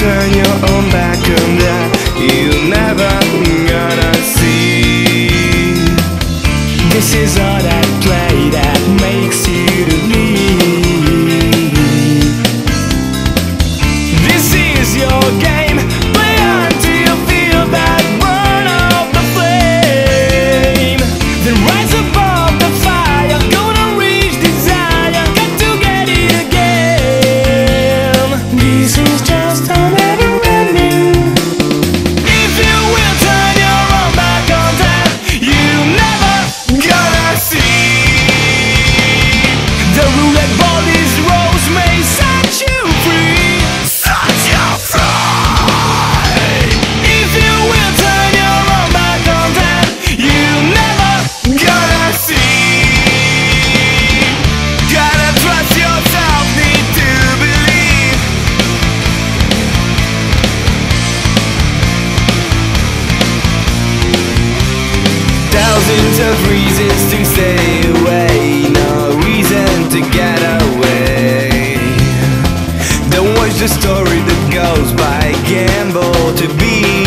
turn your own back on that. thousands of reasons to stay away. No reason to get away. Don't watch the story that goes by. Gamble to be